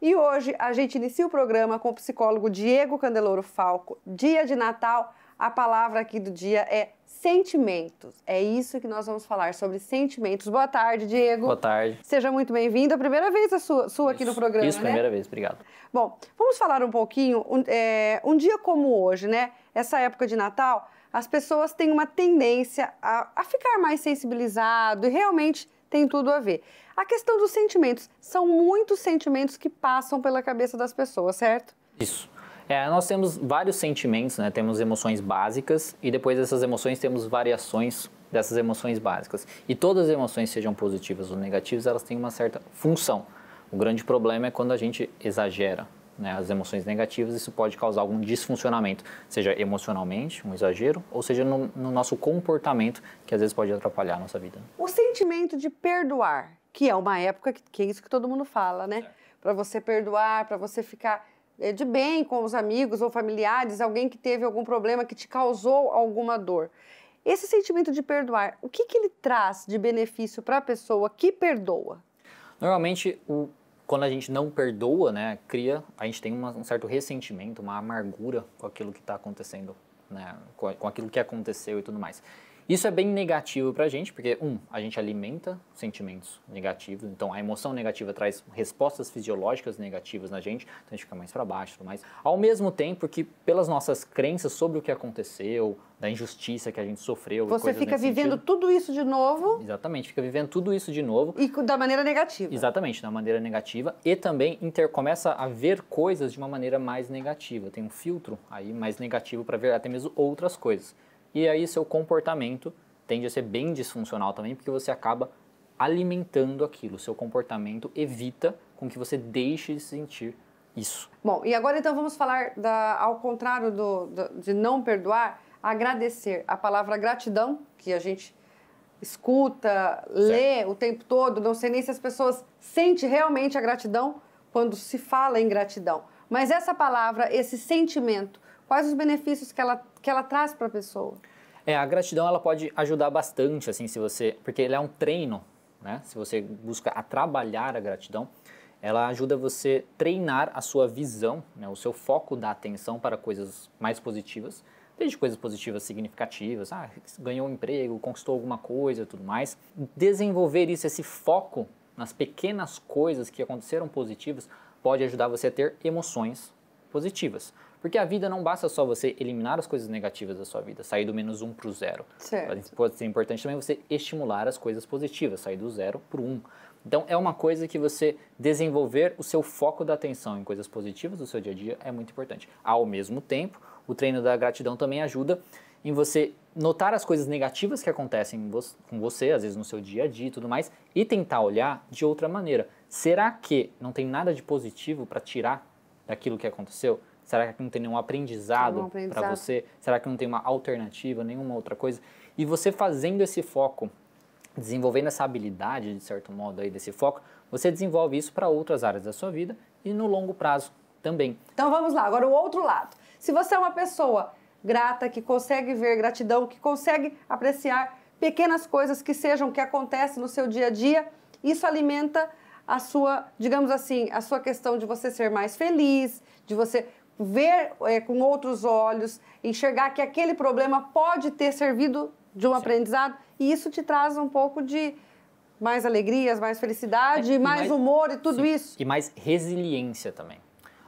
E hoje a gente inicia o programa com o psicólogo Diego Candeloro Falco. Dia de Natal, a palavra aqui do dia é sentimentos. É isso que nós vamos falar sobre sentimentos. Boa tarde, Diego. Boa tarde. Seja muito bem-vindo. A primeira vez a sua, sua aqui no programa, Isso, né? primeira vez, obrigado. Bom, vamos falar um pouquinho. Um, é, um dia como hoje, né? Essa época de Natal, as pessoas têm uma tendência a, a ficar mais sensibilizado e realmente tem tudo a ver. A questão dos sentimentos. São muitos sentimentos que passam pela cabeça das pessoas, certo? Isso. É, nós temos vários sentimentos, né? Temos emoções básicas e depois dessas emoções temos variações dessas emoções básicas. E todas as emoções, sejam positivas ou negativas, elas têm uma certa função. O grande problema é quando a gente exagera né, as emoções negativas, isso pode causar algum disfuncionamento, seja emocionalmente, um exagero, ou seja no, no nosso comportamento, que às vezes pode atrapalhar a nossa vida. O sentimento de perdoar, que é uma época que, que é isso que todo mundo fala, né? Para você perdoar, para você ficar é, de bem com os amigos ou familiares, alguém que teve algum problema que te causou alguma dor. Esse sentimento de perdoar, o que, que ele traz de benefício para a pessoa que perdoa? Normalmente, o, quando a gente não perdoa, né, cria, a gente tem uma, um certo ressentimento, uma amargura com aquilo que está acontecendo, né, com, com aquilo que aconteceu e tudo mais. Isso é bem negativo para a gente, porque, um, a gente alimenta sentimentos negativos, então a emoção negativa traz respostas fisiológicas negativas na gente, então a gente fica mais para baixo e tudo mais. Ao mesmo tempo que, pelas nossas crenças sobre o que aconteceu, da injustiça que a gente sofreu. Você fica vivendo sentido, tudo isso de novo. Exatamente, fica vivendo tudo isso de novo. E da maneira negativa. Exatamente, da maneira negativa. E também inter, começa a ver coisas de uma maneira mais negativa. Tem um filtro aí mais negativo para ver até mesmo outras coisas. E aí seu comportamento tende a ser bem disfuncional também, porque você acaba alimentando aquilo. Seu comportamento evita com que você deixe de sentir isso. Bom, e agora então vamos falar da, ao contrário do, do, de não perdoar, agradecer. A palavra gratidão, que a gente escuta, certo. lê o tempo todo, não sei nem se as pessoas sentem realmente a gratidão quando se fala em gratidão. Mas essa palavra, esse sentimento, quais os benefícios que ela, que ela traz para a pessoa? É, a gratidão ela pode ajudar bastante, assim, se você, porque ele é um treino, né? Se você busca a trabalhar a gratidão, ela ajuda você treinar a sua visão, né? o seu foco da atenção para coisas mais positivas, desde coisas positivas significativas, ah, ganhou um emprego, conquistou alguma coisa, tudo mais. Desenvolver isso, esse foco nas pequenas coisas que aconteceram positivas, pode ajudar você a ter emoções positivas. Porque a vida não basta só você eliminar as coisas negativas da sua vida, sair do menos um para o zero. Certo. Pode ser importante também você estimular as coisas positivas, sair do zero para o um. Então é uma coisa que você desenvolver o seu foco da atenção em coisas positivas do seu dia a dia é muito importante. Ao mesmo tempo, o treino da gratidão também ajuda em você notar as coisas negativas que acontecem com você, às vezes no seu dia a dia e tudo mais, e tentar olhar de outra maneira. Será que não tem nada de positivo para tirar daquilo que aconteceu? Será que não tem nenhum aprendizado, aprendizado. para você? Será que não tem uma alternativa, nenhuma outra coisa? E você fazendo esse foco, desenvolvendo essa habilidade, de certo modo, aí, desse foco, você desenvolve isso para outras áreas da sua vida e no longo prazo também. Então vamos lá, agora o outro lado. Se você é uma pessoa grata, que consegue ver gratidão, que consegue apreciar pequenas coisas que sejam que acontecem no seu dia a dia, isso alimenta a sua, digamos assim, a sua questão de você ser mais feliz, de você ver é, com outros olhos, enxergar que aquele problema pode ter servido de um Sim. aprendizado e isso te traz um pouco de mais alegrias, mais felicidade, é, mais, mais, humor e tudo sim. isso. E mais resiliência também.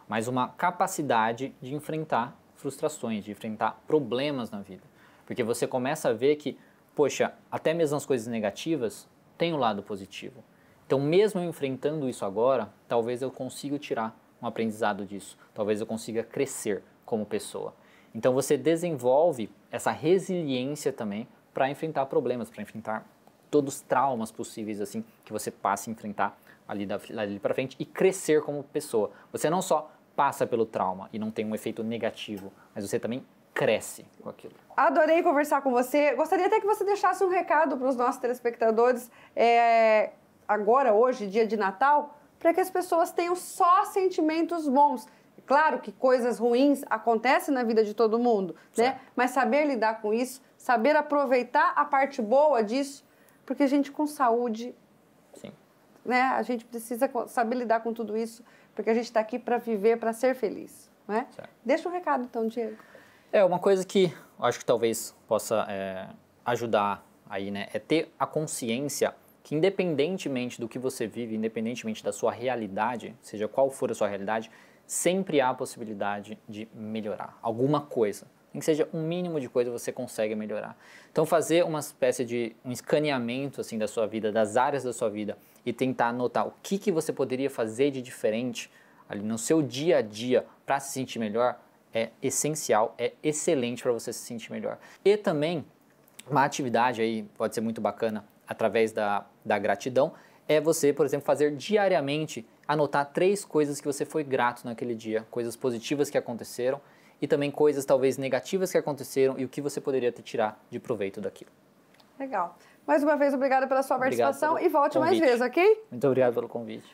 Mais uma capacidade de enfrentar frustrações, de enfrentar problemas na vida. Porque você começa a ver que, poxa, até mesmo as coisas negativas têm um lado positivo. Então, mesmo enfrentando isso agora, talvez eu consiga tirar um aprendizado disso. Talvez eu consiga crescer como pessoa. Então você desenvolve essa resiliência também para enfrentar problemas, para enfrentar todos os traumas possíveis assim que você passa a enfrentar ali, ali para frente e crescer como pessoa. Você não só passa pelo trauma e não tem um efeito negativo, mas você também cresce com aquilo. Adorei conversar com você. Gostaria até que você deixasse um recado para os nossos telespectadores. É, agora, hoje, dia de Natal, para que as pessoas tenham só sentimentos bons. Claro que coisas ruins acontecem na vida de todo mundo, né? Mas saber lidar com isso, saber aproveitar a parte boa disso, porque a gente com saúde, Sim. né? A gente precisa saber lidar com tudo isso, porque a gente está aqui para viver, para ser feliz, não é? Certo. Deixa um recado então, Diego. É, uma coisa que acho que talvez possa é, ajudar aí, né, é ter a consciência que independentemente do que você vive, independentemente da sua realidade, seja qual for a sua realidade, sempre há a possibilidade de melhorar alguma coisa. Nem que seja um mínimo de coisa você consegue melhorar. Então fazer uma espécie de um escaneamento assim da sua vida, das áreas da sua vida e tentar anotar o que, que você poderia fazer de diferente ali no seu dia a dia para se sentir melhor é essencial, é excelente para você se sentir melhor. E também uma atividade aí pode ser muito bacana através da, da gratidão é você, por exemplo, fazer diariamente anotar três coisas que você foi grato naquele dia, coisas positivas que aconteceram e também coisas talvez negativas que aconteceram e o que você poderia te tirar de proveito daquilo. Legal. Mais uma vez, obrigada pela sua Obrigado participação e volte mais convite. vezes, ok? Muito obrigado pelo convite.